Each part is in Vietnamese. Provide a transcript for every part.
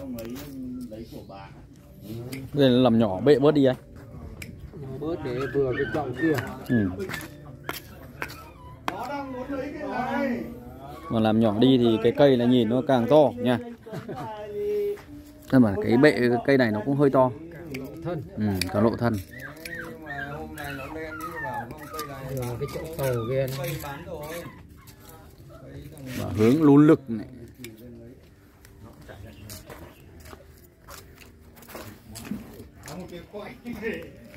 ông ấy lấy của bà Đây là làm nhỏ bệ bớt đi anh. Bớt để vừa cái trọng kia. Ừ. mà làm nhỏ đi thì cái cây là nhìn nó càng to nha. Nhưng mà cái bệ cái cây này nó cũng hơi to. Ừ, có lộ thân. Và hướng lún lực này cái quay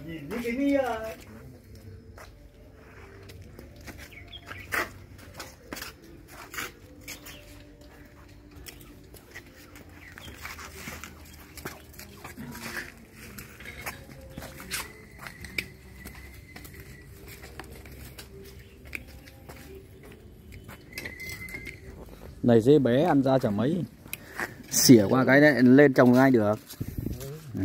nhìn những cái nia này dê bé ăn ra chẳng mấy xỉa qua cái đấy lên trồng ngay được ừ.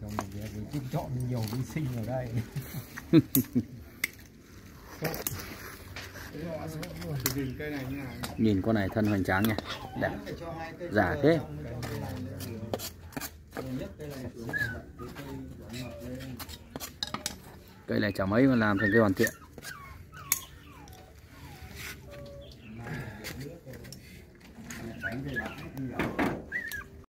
Trong một cái cái chọn nhiều vi sinh ở đây Nhìn con này thân hoành tráng nha. Đẹp. Giả thế. Cây này chẳng mấy mà làm thành cây hoàn thiện.